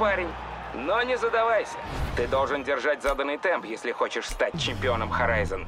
парень. Но не задавайся. Ты должен держать заданный темп, если хочешь стать чемпионом Horizon.